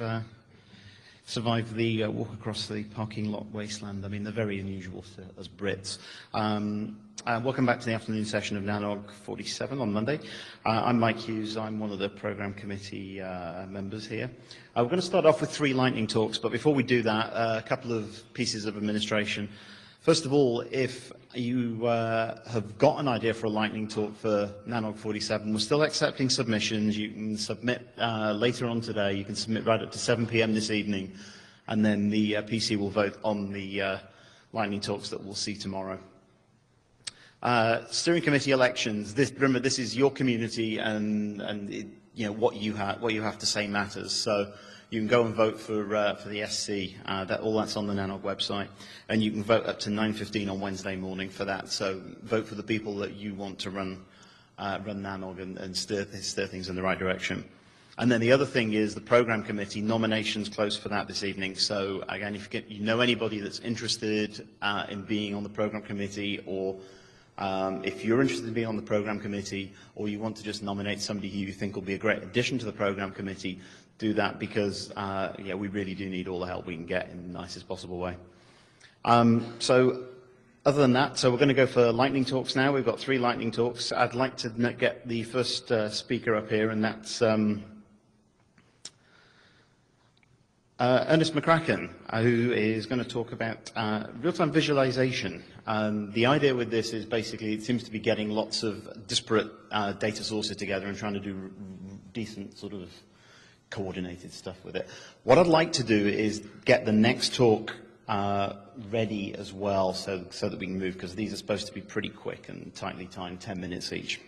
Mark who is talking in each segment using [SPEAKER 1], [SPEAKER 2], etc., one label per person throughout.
[SPEAKER 1] uh, survived the uh, walk across the parking lot wasteland. I mean, they're very unusual to, as Brits. Um, uh, welcome back to the afternoon session of NANOG 47 on Monday. Uh, I'm Mike Hughes. I'm one of the program committee uh, members here. Uh, we're going to start off with three lightning talks, but before we do that, uh, a couple of pieces of administration. First of all, if you uh, have got an idea for a lightning talk for NANOG 47, we're still accepting submissions. You can submit uh, later on today. You can submit right up to 7 p.m. this evening, and then the uh, PC will vote on the uh, lightning talks that we'll see tomorrow. Uh, steering committee elections. This, remember, this is your community, and and it, you know what you have what you have to say matters. So you can go and vote for uh, for the SC. Uh, that all that's on the NANOG website, and you can vote up to 9:15 on Wednesday morning for that. So vote for the people that you want to run uh, run NANOG and, and steer, things in the right direction. And then the other thing is the program committee nominations close for that this evening. So again, if you, get, you know anybody that's interested uh, in being on the program committee or um, if you're interested in being on the program committee or you want to just nominate somebody who you think will be a great addition to the program committee, do that because uh, yeah, we really do need all the help we can get in the nicest possible way. Um, so other than that, so we're going to go for lightning talks now. We've got three lightning talks. I'd like to get the first uh, speaker up here, and that's um, uh, Ernest McCracken, uh, who is going to talk about uh, real-time visualization. Um, the idea with this is basically it seems to be getting lots of disparate uh, data sources together and trying to do decent sort of coordinated stuff with it. What I'd like to do is get the next talk uh, ready as well so, so that we can move, because these are supposed to be pretty quick and tightly timed, 10 minutes each.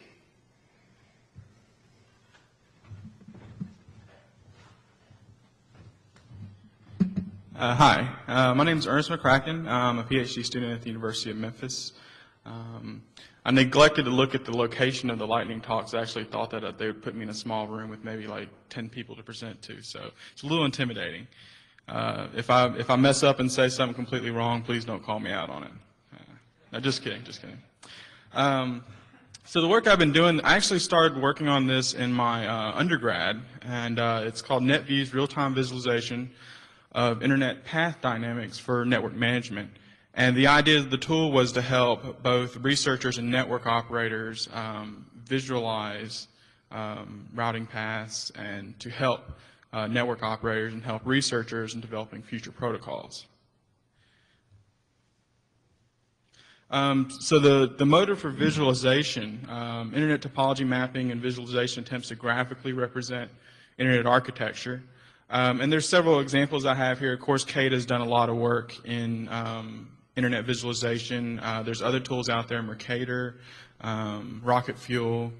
[SPEAKER 2] Uh, hi, uh, my name is Ernest McCracken. I'm a PhD student at the University of Memphis. Um, I neglected to look at the location of the lightning talks. I actually thought that uh, they would put me in a small room with maybe like 10 people to present to, so it's a little intimidating. Uh, if I if I mess up and say something completely wrong, please don't call me out on it. Uh, no, just kidding, just kidding. Um, so the work I've been doing, I actually started working on this in my uh, undergrad, and uh, it's called NetViews Real-Time Visualization of Internet Path Dynamics for Network Management. And the idea of the tool was to help both researchers and network operators um, visualize um, routing paths and to help uh, network operators and help researchers in developing future protocols. Um, so the, the motive for visualization, um, internet topology mapping and visualization attempts to graphically represent internet architecture. Um, and there's several examples I have here. Of course, Kate has done a lot of work in um, internet visualization. Uh, there's other tools out there, Mercator, um, Rocket Fuel.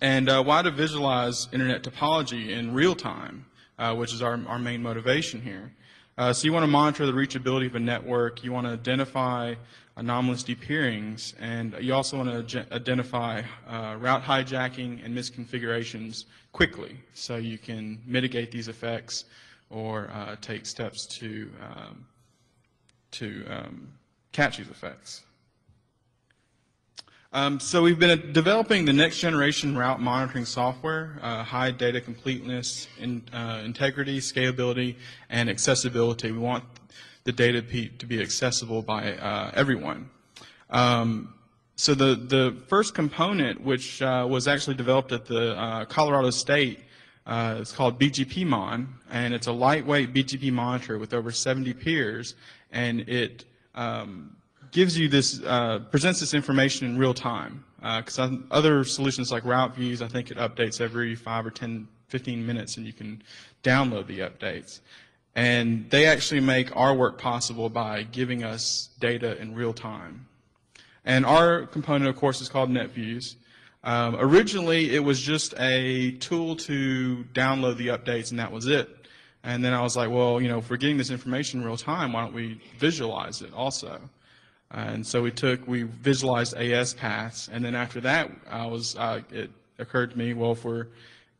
[SPEAKER 2] And uh, why to visualize internet topology in real time, uh, which is our, our main motivation here. Uh, so you want to monitor the reachability of a network. You want to identify anomalous depeerings, and you also want to identify uh, route hijacking and misconfigurations quickly so you can mitigate these effects or uh, take steps to um, to um, catch these effects. Um, so we've been developing the next generation route monitoring software, uh, high data completeness, in, uh, integrity, scalability, and accessibility. We want the data to be accessible by uh, everyone. Um, so the, the first component, which uh, was actually developed at the uh, Colorado State, uh, it's called BGPMon, and it's a lightweight BGP monitor with over 70 peers, and it um, gives you this, uh, presents this information in real time. Because uh, other solutions like Route Views, I think it updates every 5 or 10, 15 minutes, and you can download the updates. And they actually make our work possible by giving us data in real time. And our component, of course, is called NetViews. Um, originally, it was just a tool to download the updates, and that was it. And then I was like, well, you know, if we're getting this information in real time, why don't we visualize it also? and so we took, we visualized AS paths, and then after that, I was, uh, it occurred to me, well, if we're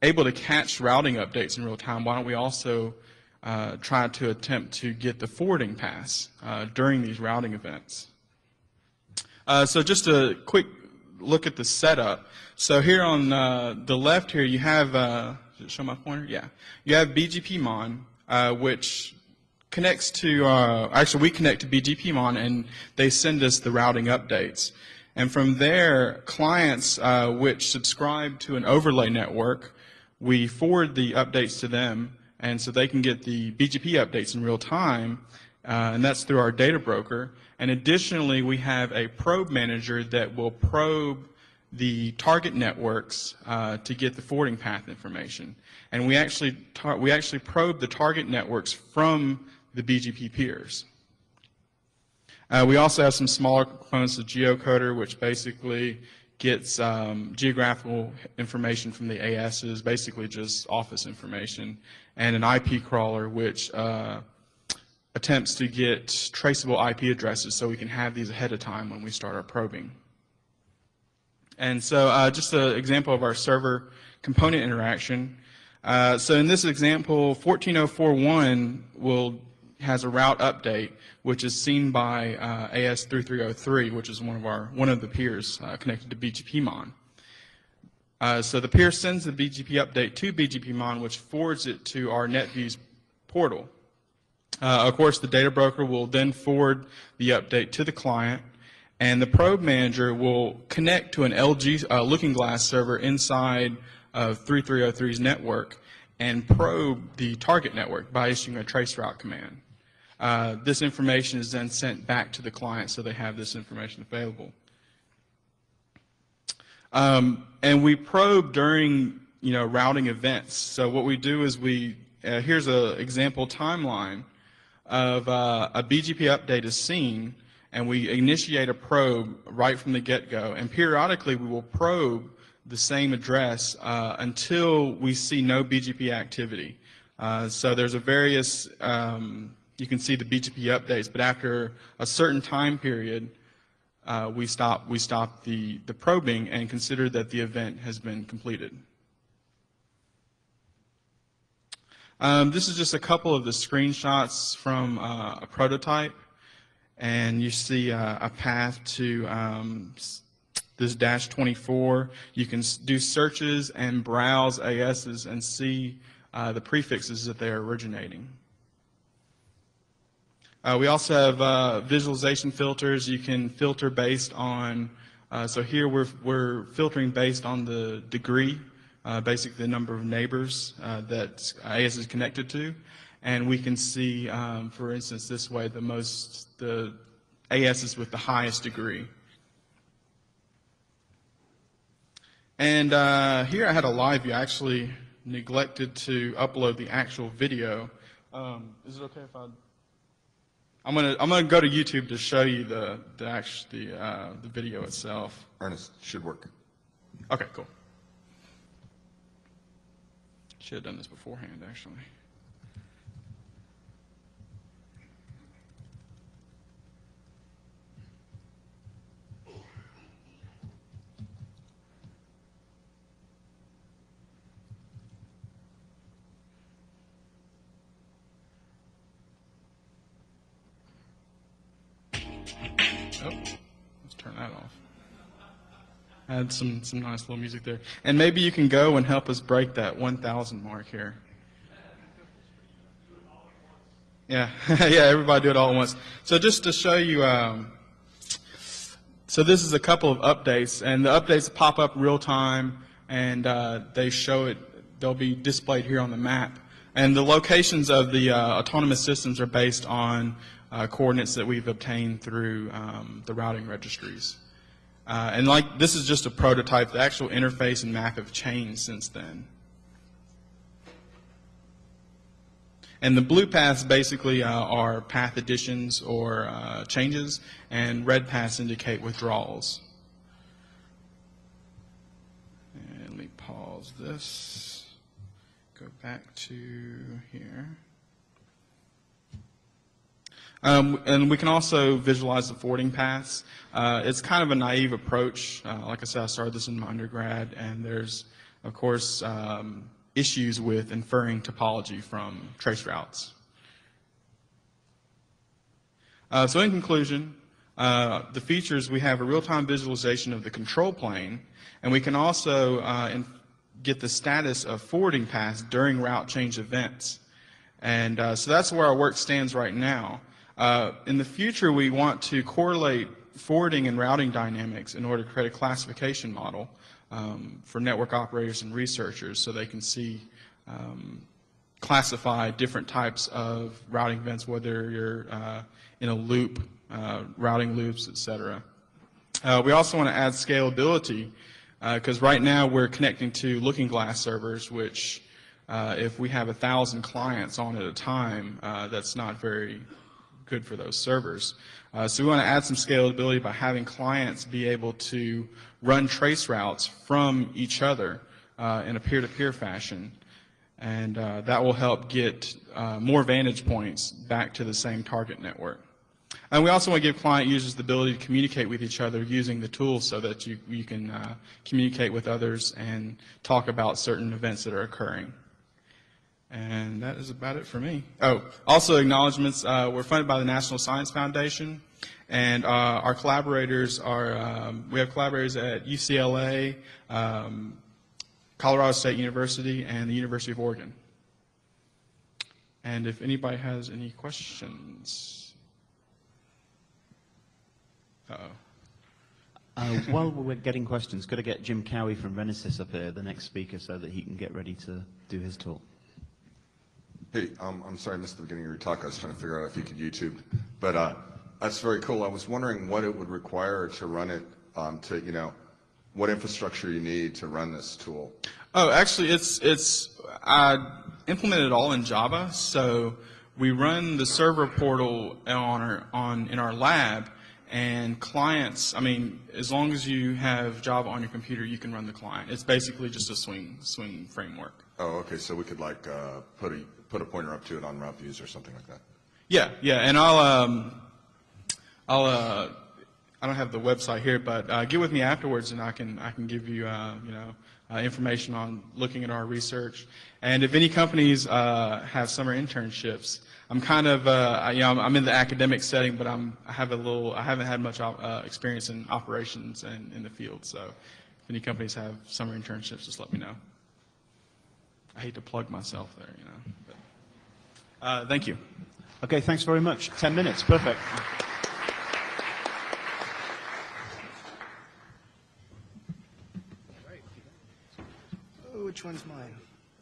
[SPEAKER 2] able to catch routing updates in real time, why don't we also uh, try to attempt to get the forwarding paths uh, during these routing events? Uh, so just a quick look at the setup. So here on uh, the left here, you have uh, show my pointer? Yeah. You have BGPmon, uh, which connects to, uh, actually, we connect to BGPmon, and they send us the routing updates. And from there, clients uh, which subscribe to an overlay network, we forward the updates to them, and so they can get the BGP updates in real time, uh, and that's through our data broker. And additionally, we have a probe manager that will probe the target networks uh, to get the forwarding path information. And we actually, we actually probe the target networks from the BGP peers. Uh, we also have some smaller components of geocoder, which basically gets um, geographical information from the ASs, basically just office information, and an IP crawler, which uh, attempts to get traceable IP addresses so we can have these ahead of time when we start our probing. And so uh, just an example of our server component interaction. Uh, so in this example, 14041 will has a route update, which is seen by uh, AS3303, which is one of our one of the peers uh, connected to BGPmon. Uh, so the peer sends the BGP update to BGPmon, which forwards it to our NetViews portal. Uh, of course, the data broker will then forward the update to the client, and the probe manager will connect to an LG uh, Looking Glass server inside of 3303's network and probe the target network by issuing a traceroute command. Uh, this information is then sent back to the client so they have this information available. Um, and we probe during you know routing events. So what we do is we uh, here's an example timeline of uh, a BGP update is seen, and we initiate a probe right from the get-go. And periodically we will probe the same address uh, until we see no BGP activity. Uh, so there's a various um, you can see the BGP updates, but after a certain time period, uh, we stop we stop the, the probing and consider that the event has been completed. Um, this is just a couple of the screenshots from uh, a prototype, and you see uh, a path to um, this dash 24. You can do searches and browse ASs and see uh, the prefixes that they are originating. Uh, we also have uh, visualization filters. You can filter based on, uh, so here we're, we're filtering based on the degree, uh, basically the number of neighbors uh, that AS is connected to. And we can see, um, for instance, this way, the most, the AS is with the highest degree. And uh, here I had a live view. I actually neglected to upload the actual video. Um, is it okay if I I'm gonna I'm gonna go to YouTube to show you the the actual the uh, the video itself.
[SPEAKER 3] Ernest, should work.
[SPEAKER 2] Okay, cool. Should have done this beforehand, actually. Oh, let's turn that off. Add some, some nice little music there. And maybe you can go and help us break that 1,000 mark here. Yeah, yeah, everybody do it all at once. So just to show you, um, so this is a couple of updates, and the updates pop up real time, and uh, they show it, they'll be displayed here on the map. And the locations of the uh, autonomous systems are based on uh, coordinates that we've obtained through um, the routing registries. Uh, and like this is just a prototype. The actual interface and map have changed since then. And the blue paths basically uh, are path additions or uh, changes, and red paths indicate withdrawals. And let me pause this. Go back to here. Um, and we can also visualize the forwarding paths. Uh, it's kind of a naive approach. Uh, like I said, I started this in my undergrad, and there's, of course, um, issues with inferring topology from trace routes. Uh, so in conclusion, uh, the features, we have a real-time visualization of the control plane, and we can also uh, get the status of forwarding paths during route change events. And uh, so that's where our work stands right now. Uh, in the future, we want to correlate forwarding and routing dynamics in order to create a classification model um, for network operators and researchers so they can see um, classify different types of routing events, whether you're uh, in a loop, uh, routing loops, et cetera. Uh, we also want to add scalability because right now we're connecting to Looking Glass servers, which uh, if we have a thousand clients on at a time, uh, that's not very good for those servers. Uh, so we want to add some scalability by having clients be able to run trace routes from each other uh, in a peer-to-peer fashion. And uh, that will help get uh, more vantage points back to the same target network. And we also want to give client users the ability to communicate with each other using the tools so that you, you can uh, communicate with others and talk about certain events that are occurring. And that is about it for me. Oh, also acknowledgments. Uh, we're funded by the National Science Foundation, and uh, our collaborators are, um, we have collaborators at UCLA, um, Colorado State University, and the University of Oregon. And if anybody has any questions. Uh-oh.
[SPEAKER 1] Uh, while we're getting questions, could I get Jim Cowie from Renesys up here, the next speaker, so that he can get ready to do his talk?
[SPEAKER 3] Hey, um, I'm sorry I missed the beginning of your talk. I was trying to figure out if you could YouTube. But uh, that's very cool. I was wondering what it would require to run it, um, to, you know, what infrastructure you need to run this tool.
[SPEAKER 2] Oh, actually, it's it's I implemented it all in Java. So we run the server portal on our on in our lab, and clients. I mean, as long as you have Java on your computer, you can run the client. It's basically just a swing swing framework.
[SPEAKER 3] Oh, okay, so we could like uh, put a put a pointer up to it on route views or something like that.
[SPEAKER 2] Yeah, yeah, and I'll um, I'll uh, I don't have the website here, but uh, get with me afterwards, and I can I can give you uh, you know uh, information on looking at our research. And if any companies uh, have summer internships, I'm kind of uh, you know I'm, in the academic setting, but I'm I have a little I haven't had much experience in operations and in the field. So if any companies have summer internships, just let me know. I hate to plug myself there, you know. But, uh, thank you.
[SPEAKER 1] Okay, thanks very much. Ten minutes, perfect.
[SPEAKER 4] Oh, which one's mine?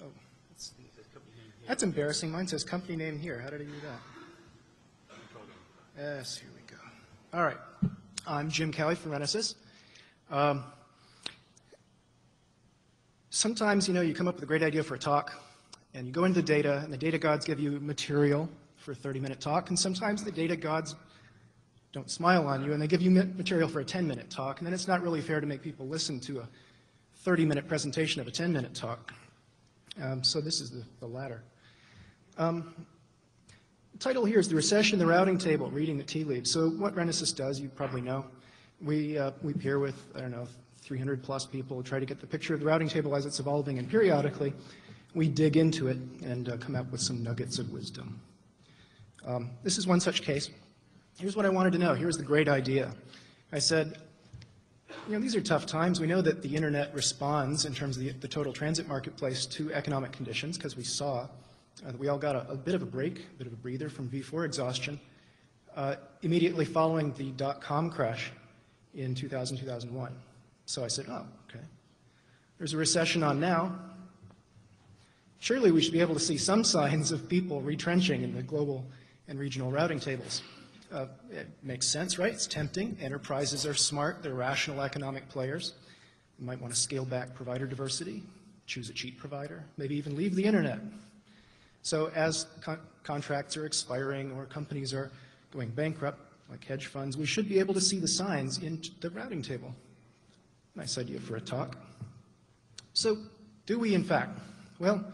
[SPEAKER 4] Oh, let's. That's embarrassing. Mine says company name here. How did I do that? Yes, here we go. All right. I'm Jim Cowie from Renesys. Um, sometimes, you know, you come up with a great idea for a talk, and you go into the data, and the data gods give you material for a 30-minute talk, and sometimes the data gods don't smile on you, and they give you material for a 10-minute talk, and then it's not really fair to make people listen to a 30-minute presentation of a 10-minute talk. Um, so this is the, the latter. Um, the title here is The Recession, the Routing Table, Reading the Tea Leaves. So what Renesys does, you probably know. We, uh, we peer with, I don't know, 300 plus people, try to get the picture of the routing table as it's evolving, and periodically we dig into it and uh, come up with some nuggets of wisdom. Um, this is one such case. Here's what I wanted to know. Here's the great idea. I said, you know, these are tough times. We know that the internet responds in terms of the, the total transit marketplace to economic conditions because we saw uh, that we all got a, a bit of a break, a bit of a breather from V4 exhaustion uh, immediately following the dot-com crash in 2000, 2001. So I said, oh, okay. There's a recession on now. Surely we should be able to see some signs of people retrenching in the global and regional routing tables. Uh, it makes sense, right? It's tempting. Enterprises are smart. They're rational economic players. You might want to scale back provider diversity, choose a cheap provider, maybe even leave the internet. So as con- contracts are expiring or companies are going bankrupt, like hedge funds, we should be able to see the signs in the routing table. Nice idea for a talk. So do we, in fact? Well,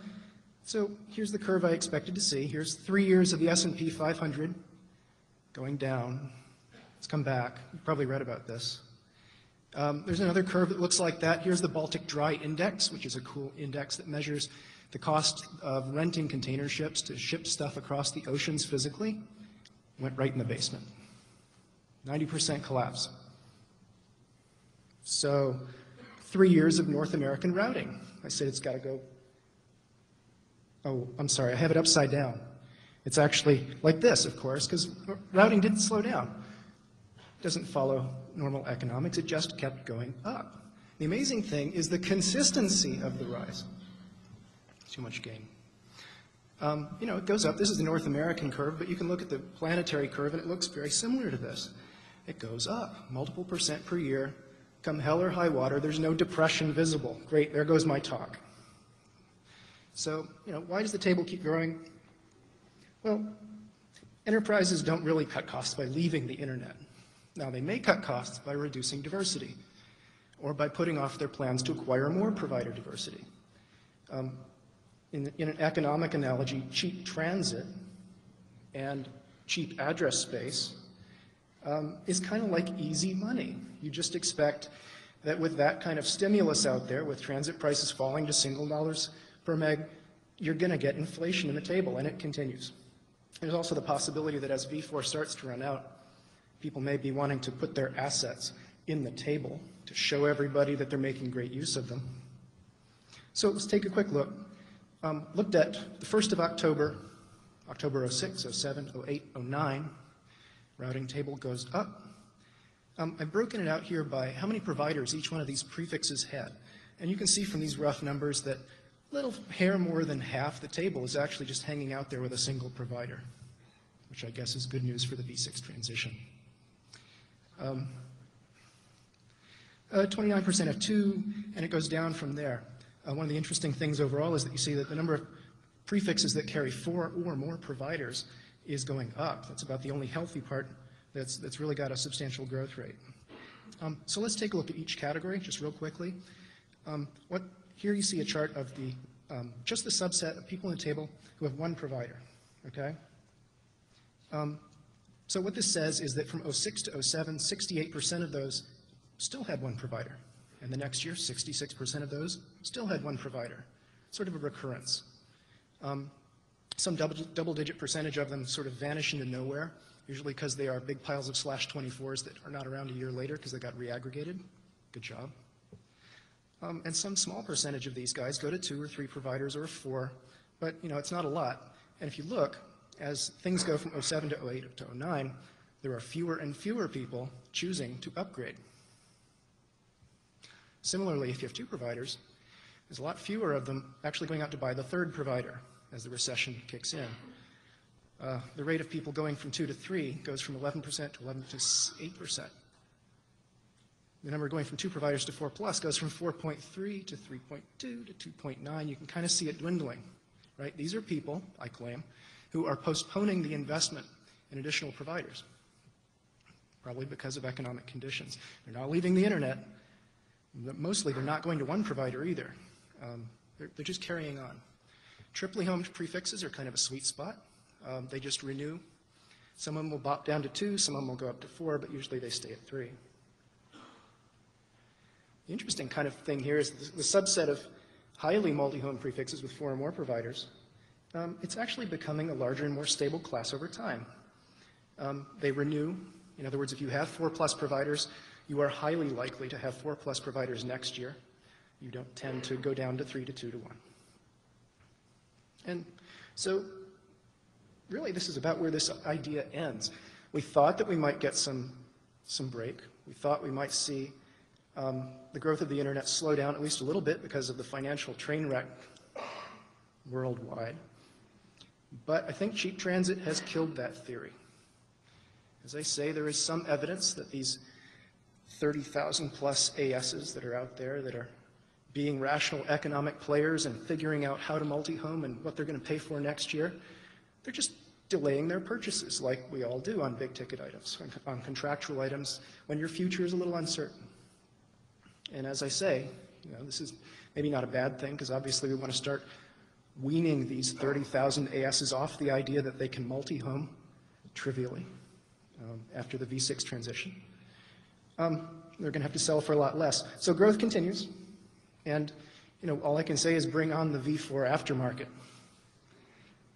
[SPEAKER 4] so here's the curve I expected to see. Here's three years of the S&P 500 going down. It's come back. You've probably read about this. Um, there's another curve that looks like that. Here's the Baltic Dry Index, which is a cool index that measures the cost of renting container ships to ship stuff across the oceans physically. Went right in the basement. 90% collapse. So three years of North American routing. I said it's got to go. Oh, I'm sorry, I have it upside down. It's actually like this, of course, because routing didn't slow down. It doesn't follow normal economics, it just kept going up. The amazing thing is the consistency of the rise. Too much gain. Um, you know, it goes up. This is the North American curve, but you can look at the planetary curve, and it looks very similar to this. It goes up, multiple percent per year. Come hell or high water, there's no depression visible. Great, there goes my talk. So, you know, why does the table keep growing? Well, enterprises don't really cut costs by leaving the internet. Now, they may cut costs by reducing diversity or by putting off their plans to acquire more provider diversity. Um, in, in an economic analogy, cheap transit and cheap address space um, is kind of like easy money. You just expect that with that kind of stimulus out there, with transit prices falling to single dollars per meg, you're going to get inflation in the table, and it continues. There's also the possibility that as V4 starts to run out, people may be wanting to put their assets in the table to show everybody that they're making great use of them. So let's take a quick look. Um, looked at the 1st of October, October 06, 07, 08, 09. Routing table goes up. Um, I've broken it out here by how many providers each one of these prefixes had. And you can see from these rough numbers that little hair more than half the table is actually just hanging out there with a single provider, which I guess is good news for the V6 transition. Um, uh, 29% have two, and it goes down from there. Uh, one of the interesting things overall is that you see that the number of prefixes that carry four or more providers is going up. That's about the only healthy part that's, that's really got a substantial growth rate. Um, so let's take a look at each category just real quickly. Um, what, here you see a chart of the, um, just the subset of people in the table who have one provider, okay? Um, so what this says is that from 06 to 07, 68% of those still had one provider. And the next year, 66% of those still had one provider. Sort of a recurrence. Um, some double, double digit percentage of them sort of vanish into nowhere, usually because they are big piles of slash 24s that are not around a year later because they got reaggregated. Good job. Um, and some small percentage of these guys go to two or three providers or four, but you know, it's not a lot. And if you look, as things go from 07 to 08 to 09, there are fewer and fewer people choosing to upgrade. Similarly, if you have two providers, there's a lot fewer of them actually going out to buy the third provider as the recession kicks in. Uh, the rate of people going from 2 to 3 goes from 11% to 11 to 8%. The number going from two providers to 4 plus goes from 4.3 to 3.2 to 2.9. You can kind of see it dwindling, right? These are people, I claim, who are postponing the investment in additional providers, probably because of economic conditions. They're not leaving the internet. Mostly, they're not going to one provider either. Um, they're, they're just carrying on. Triply homed prefixes are kind of a sweet spot. Um, they just renew. Some of them will bop down to two, some of them will go up to four, but usually they stay at three. The interesting kind of thing here is the, subset of highly multi-home prefixes with four or more providers. Um, it's actually becoming a larger and more stable class over time. Um, they renew. In other words, if you have four plus providers, you are highly likely to have four plus providers next year. You don't tend to go down to three to two to one. And so really this is about where this idea ends. We thought that we might get some, some break. We thought we might see um, the growth of the internet slow down at least a little bit because of the financial train wreck worldwide. But I think cheap transit has killed that theory. As I say, there is some evidence that these 30,000 plus ASs that are out there that are being rational economic players and figuring out how to multi-home and what they're going to pay for next year, they're just delaying their purchases like we all do on big ticket items, on contractual items, when your future is a little uncertain. And as I say, you know, this is maybe not a bad thing because obviously we want to start weaning these 30,000 ASs off the idea that they can multi-home trivially um, after the V6 transition. Um, they're going to have to sell for a lot less. So growth continues. And, you know, all I can say is bring on the V4 aftermarket.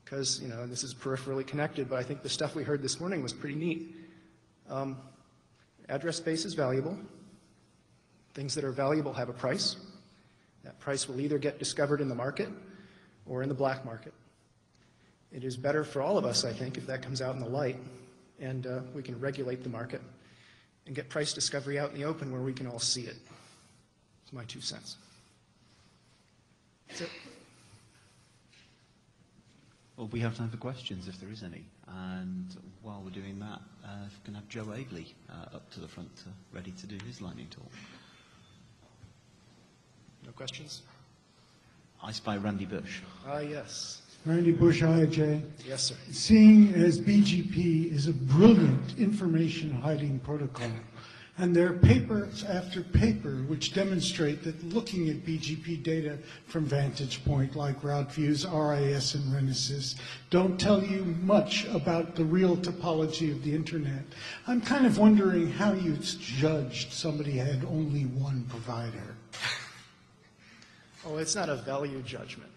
[SPEAKER 4] Because, you know, this is peripherally connected, but I think the stuff we heard this morning was pretty neat. Um, address space is valuable. Things that are valuable have a price. That price will either get discovered in the market or in the black market. It is better for all of us, I think, if that comes out in the light and uh, we can regulate the market and get price discovery out in the open where we can all see it. It's my two cents. That's it.
[SPEAKER 1] Well, we have time for questions if there is any. And while we're doing that, uh, if we can have Joe Abley uh, up to the front, uh, ready to do his lightning talk.
[SPEAKER 4] No questions?
[SPEAKER 1] I spy Randy Bush.
[SPEAKER 4] Ah, yes.
[SPEAKER 5] Randy Bush, IIJ.
[SPEAKER 4] Yes, sir.
[SPEAKER 5] Seeing as BGP is a brilliant information hiding protocol, and there are papers after paper which demonstrate that looking at BGP data from vantage point like Route Views, RIS, and Renesys don't tell you much about the real topology of the internet. I'm kind of wondering how you judged somebody had only one provider.
[SPEAKER 4] Oh, it's not a value judgment,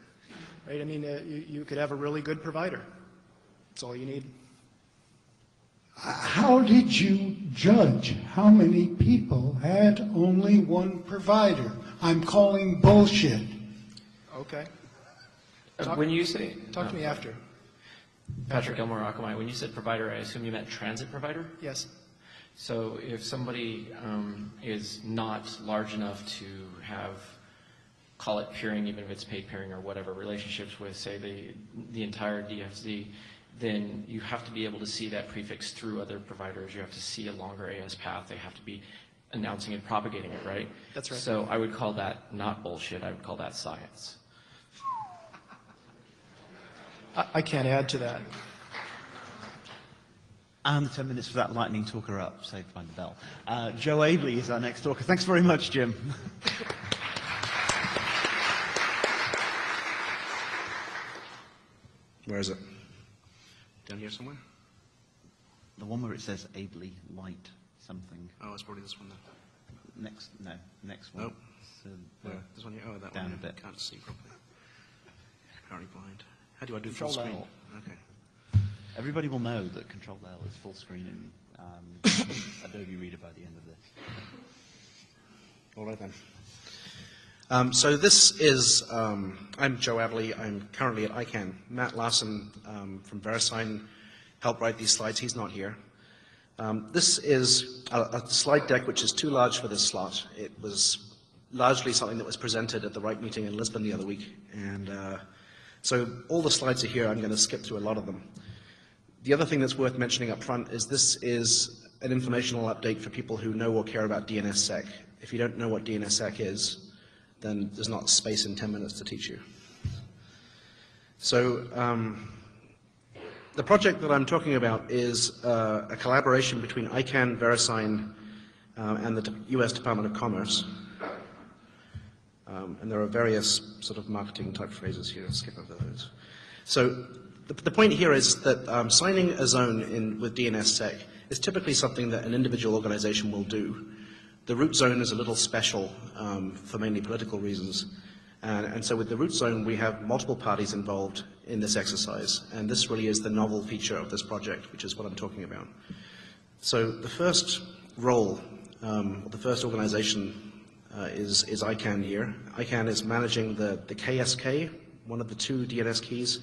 [SPEAKER 4] right? I mean, uh, you, you could have a really good provider. That's all you need.
[SPEAKER 5] How did you judge how many people had only one provider? I'm calling bullshit.
[SPEAKER 4] Okay.
[SPEAKER 6] Uh,
[SPEAKER 4] Talk-
[SPEAKER 6] When you say,
[SPEAKER 4] Talk to me after.
[SPEAKER 6] Patrick Gilmore Akamai, when you said provider, I assume you meant transit provider?
[SPEAKER 4] Yes.
[SPEAKER 6] So if somebody um, is not large enough to have, call it peering, even if it's paid peering or whatever, relationships with, say, the, the entire DFZ, then you have to be able to see that prefix through other providers. You have to see a longer AS path. They have to be announcing and propagating it, right?
[SPEAKER 4] That's right.
[SPEAKER 6] So I would call that not bullshit. I would call that science.
[SPEAKER 4] I, I can't add to that.
[SPEAKER 1] And the 10 minutes for that lightning talk are up, saved by the bell. Uh, Joe Abley is our next talker. Thanks very much, Jim.
[SPEAKER 7] Where is it? Down here somewhere?
[SPEAKER 1] The one where it says Abley Light something.
[SPEAKER 7] Oh, it's probably this one then.
[SPEAKER 1] Next, no, next one.
[SPEAKER 7] Nope.
[SPEAKER 1] So,
[SPEAKER 7] Where?
[SPEAKER 1] uh,
[SPEAKER 7] This one here? Oh, that
[SPEAKER 1] Down
[SPEAKER 7] one.
[SPEAKER 1] a
[SPEAKER 7] yeah.
[SPEAKER 1] bit.
[SPEAKER 7] Can't see properly. Apparently blind. How do I do
[SPEAKER 1] Control
[SPEAKER 7] full screen?
[SPEAKER 1] L.
[SPEAKER 7] Okay.
[SPEAKER 1] Everybody will know that Control L is full screen in um, Adobe Reader by the end of this.
[SPEAKER 7] All right then. Um, so this is, um, I'm Joe Abley. I'm currently at ICANN. Matt Larson um, from VeriSign helped write these slides. He's not here. Um, this is a, a slide deck which is too large for this slot. It was largely something that was presented at the RIPE meeting in Lisbon the other week. And uh, so all the slides are here. I'm going to skip through a lot of them. The other thing that's worth mentioning up front is this is an informational update for people who know or care about DNSSEC. If you don't know what DNSSEC is, then there's not space in 10 minutes to teach you. So um, the project that I'm talking about is uh, a collaboration between ICANN, VeriSign, uh, and the U.S. Department of Commerce. Um, and there are various sort of marketing type phrases here. I'll skip over those. So the, the point here is that um, signing a zone in, with DNSSEC is typically something that an individual organization will do. The root zone is a little special um, for mainly political reasons. And, and so with the root zone, we have multiple parties involved in this exercise. And this really is the novel feature of this project, which is what I'm talking about. So the first role, um, the first organization uh, is, is ICANN here. ICANN is managing the, the KSK, one of the two DNS keys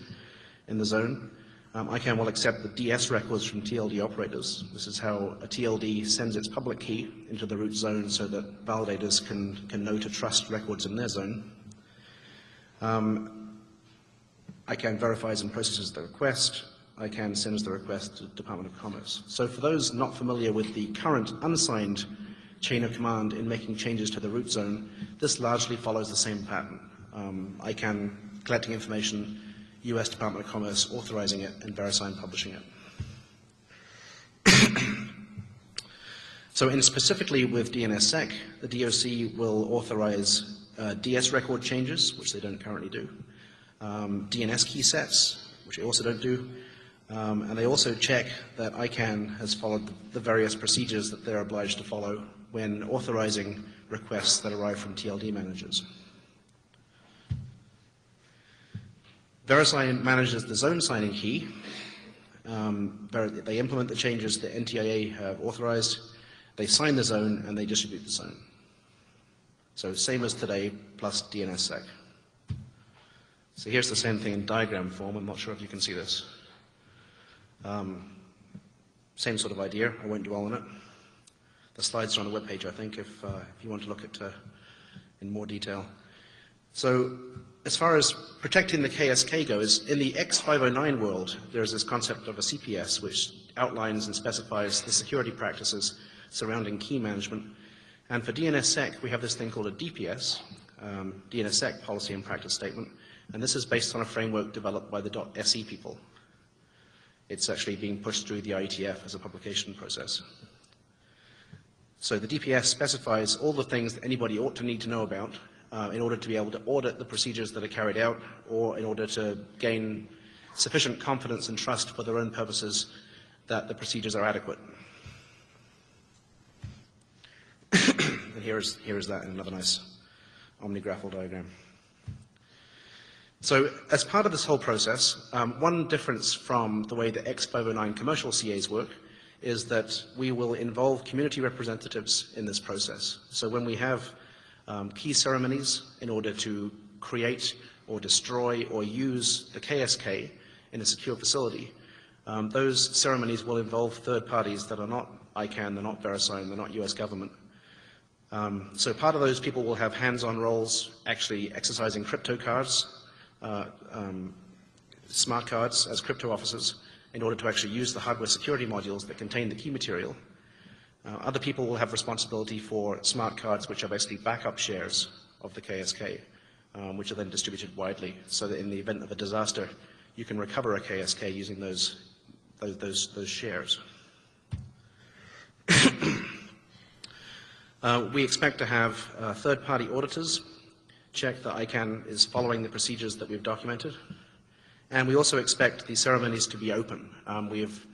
[SPEAKER 7] in the zone. Um, ICANN will accept the DS records from TLD operators. This is how a TLD sends its public key into the root zone so that validators can, can know to trust records in their zone. Um, ICANN verifies and processes the request. ICANN sends the request to the Department of Commerce. So for those not familiar with the current unsigned chain of command in making changes to the root zone, this largely follows the same pattern. Um, ICANN collecting information, US Department of Commerce authorizing it, and VeriSign publishing it. so in specifically with DNSSEC, the DOC will authorize uh, DS record changes, which they don't currently do, um, DNS key sets, which they also don't do, um, and they also check that ICANN has followed the various procedures that they're obliged to follow when authorizing requests that arrive from TLD managers. VeriSign manages the zone signing key. Um, they implement the changes that NTIA have authorized. They sign the zone and they distribute the zone. So same as today, plus DNSSEC. So here's the same thing in diagram form. I'm not sure if you can see this. Um, same sort of idea. I won't dwell on it. The slides are on the webpage, I think, if, uh, if you want to look at uh, in more detail. So as far as protecting the KSK goes, in the X509 world, there's this concept of a CPS, which outlines and specifies the security practices surrounding key management. And for DNSSEC, we have this thing called a DPS, um, DNSSEC Policy and Practice Statement, and this is based on a framework developed by the .SE people. It's actually being pushed through the IETF as a publication process. So the DPS specifies all the things that anybody ought to need to know about uh, in order to be able to audit the procedures that are carried out or in order to gain sufficient confidence and trust for their own purposes that the procedures are adequate. and here's, here's that in another nice OmniGraffle diagram. So as part of this whole process, um, one difference from the way the X509 commercial CAs work is that we will involve community representatives in this process. So when we have um, key ceremonies in order to create or destroy or use the KSK in a secure facility, um, those ceremonies will involve third parties that are not ICANN, they're not VeriSign, they're not US government. Um, so part of those people will have hands-on roles actually exercising crypto cards, uh, um, smart cards as crypto officers in order to actually use the hardware security modules that contain the key material. Uh, other people will have responsibility for smart cards which are basically backup shares of the KSK, um, which are then distributed widely so that in the event of a disaster, you can recover a KSK using those, those, those, those shares. uh, we expect to have uh, third-party auditors check that ICANN is following the procedures that we've documented. And we also expect the ceremonies to be open. Um, we, have,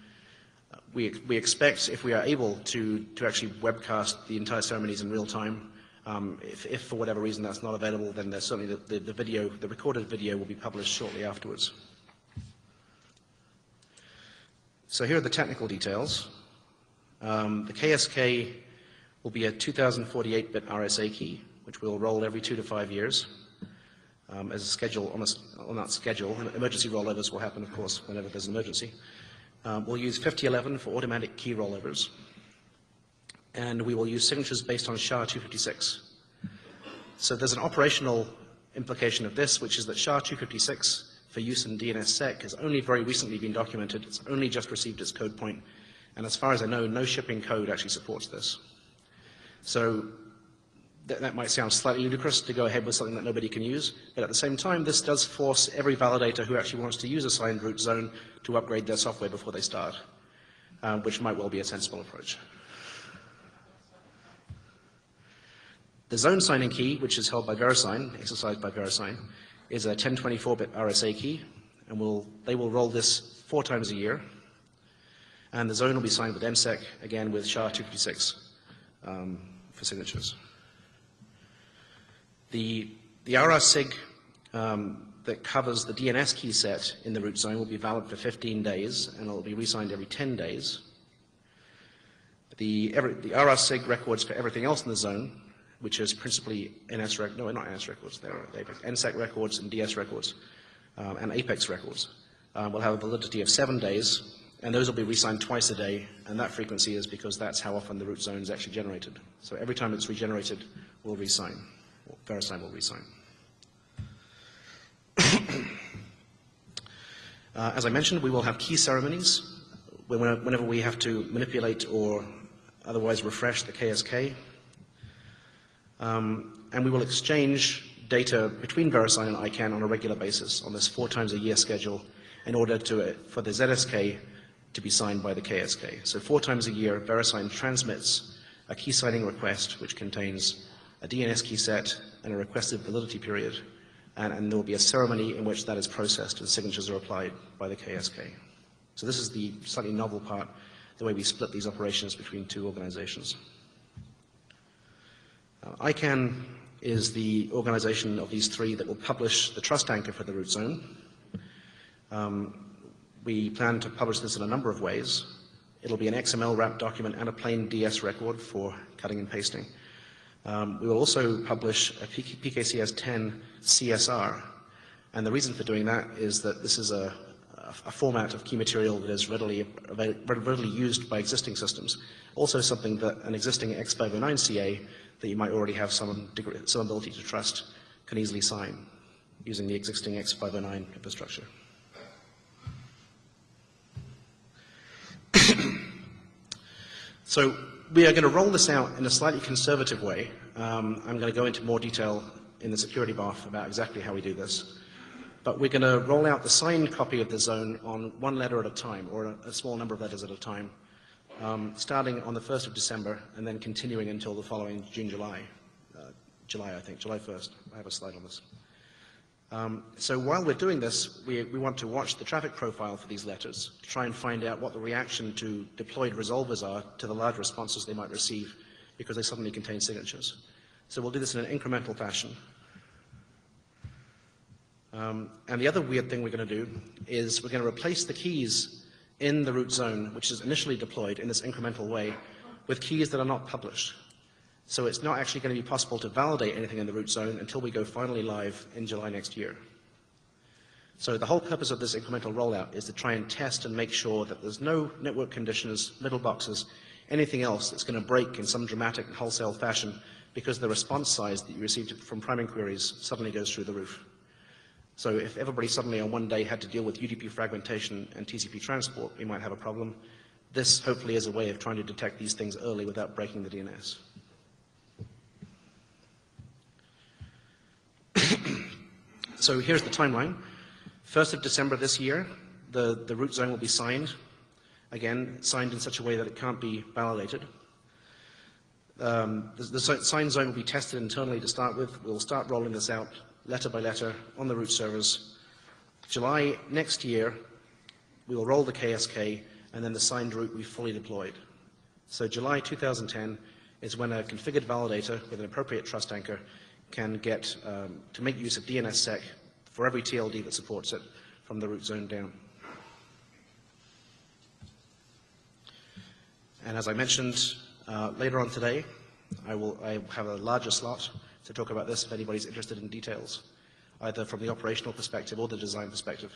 [SPEAKER 7] we, we expect, if we are able, to, to actually webcast the entire ceremonies in real time. Um, if, if, for whatever reason that's not available, then there's certainly the, the, the video, the recorded video will be published shortly afterwards. So here are the technical details. Um, the KSK will be a 2048-bit RSA key which we'll roll every two to five years um, as a schedule, on, a, on, that schedule. Emergency rollovers will happen, of course, whenever there's an emergency. Um, we'll use 5011 for automatic key rollovers. And we will use signatures based on SHA-256. So there's an operational implication of this, which is that SHA-256 for use in DNSSEC has only very recently been documented. It's only just received its code point. And as far as I know, no shipping code actually supports this. So that, that might sound slightly ludicrous to go ahead with something that nobody can use, but at the same time, this does force every validator who actually wants to use a signed root zone to upgrade their software before they start, um, which might well be a sensible approach. The zone signing key, which is held by VeriSign, exercised by VeriSign, is a 1024-bit RSA key, and we'll, they will roll this four times a year. And the zone will be signed with NSEC, again with SHA-256 um, for signatures. The, the um, that covers the DNS key set in the root zone will be valid for 15 days, and it will be re-signed every 10 days. The, every, the records for everything else in the zone, which is principally NS rec no, not NS records, they're Apex, NSEC records and DS records, um, and Apex records, uh, will have a validity of seven days, and those will be re-signed twice a day, and that frequency is because that's how often the root zone is actually generated. So every time it's regenerated, we'll re-sign. VeriSign will resign. uh, as I mentioned, we will have key ceremonies whenever we have to manipulate or otherwise refresh the KSK. Um, and we will exchange data between VeriSign and ICANN on a regular basis on this four times a year schedule in order to, uh, for the ZSK to be signed by the KSK. So four times a year, VeriSign transmits a key signing request which contains a DNS key set, and a requested validity period, and, and there will be a ceremony in which that is processed and signatures are applied by the KSK. So this is the slightly novel part, the way we split these operations between two organizations. Uh, ICANN is the organization of these three that will publish the trust anchor for the root zone. Um, we plan to publish this in a number of ways. It'll be an XML wrap document and a plain DS record for cutting and pasting. Um, we will also publish a PK PKCS 10 CSR, and the reason for doing that is that this is a, a format of key material that is readily, readily used by existing systems. Also something that an existing X509 CA that you might already have some, degree, some ability to trust can easily sign using the existing X509 infrastructure. So we are going to roll this out in a slightly conservative way. Um, I'm going to go into more detail in the security BOF about exactly how we do this. But we're going to roll out the signed copy of the zone on one letter at a time, or a, a small number of letters at a time, um, starting on the 1st of December and then continuing until the following June, July. Uh, July, I think, July 1st. I have a slide on this. Um, so while we're doing this, we, we want to watch the traffic profile for these letters to try and find out what the reaction to deployed resolvers are to the large responses they might receive because they suddenly contain signatures. So we'll do this in an incremental fashion. Um, and the other weird thing we're going to do is we're going to replace the keys in the root zone, which is initially deployed in this incremental way, with keys that are not published. So it's not actually going to be possible to validate anything in the root zone until we go finally live in July next year. So the whole purpose of this incremental rollout is to try and test and make sure that there's no network conditioners, middle boxes, anything else that's going to break in some dramatic and wholesale fashion because the response size that you received from priming queries suddenly goes through the roof. So if everybody suddenly on one day had to deal with UDP fragmentation and TCP transport, we might have a problem. This hopefully is a way of trying to detect these things early without breaking the DNS. So here's the timeline. 1st of December this year, the, the root zone will be signed. Again, signed in such a way that it can't be validated. Um, the, the signed zone will be tested internally to start with. We'll start rolling this out letter by letter on the root servers. July next year, we will roll the KSK, and then the signed root will be fully deployed. So July 2010 is when a configured validator with an appropriate trust anchor can get um, to make use of DNSSEC for every TLD that supports it from the root zone down. And as I mentioned uh, later on today, I will I have a larger slot to talk about this if anybody's interested in details, either from the operational perspective or the design perspective.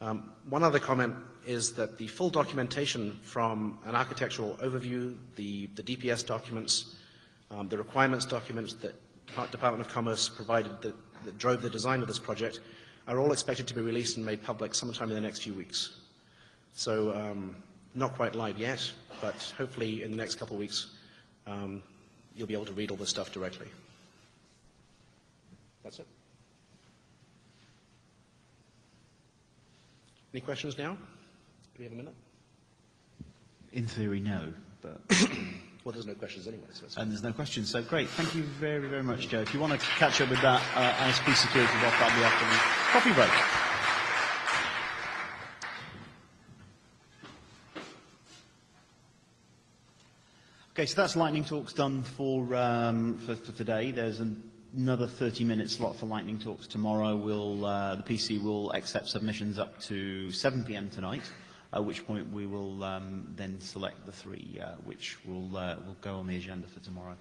[SPEAKER 7] Um, one other comment is that the full documentation from an architectural overview, the, the DPS documents, um, the requirements documents that Department of Commerce provided that, that drove the design of this project are all expected to be released and made public sometime in the next few weeks. So um, not quite live yet, but hopefully in the next couple of weeks um, you'll be able to read all this stuff directly. That's it. Any questions now? Do we have a minute?
[SPEAKER 1] In theory, no, but
[SPEAKER 7] Well, there's no questions anyway, so
[SPEAKER 1] and there's no questions. So great, thank you very, very much, Joe. If you want to catch up with that uh, ISP security block, that'll be after the coffee break. Okay, so that's lightning talks done for um, for, for today. There's an, another 30-minute slot for lightning talks tomorrow. We'll uh, the PC will accept submissions up to 7 p.m. tonight. At which point we will um, then select the three uh, which will uh, will go on the agenda for tomorrow.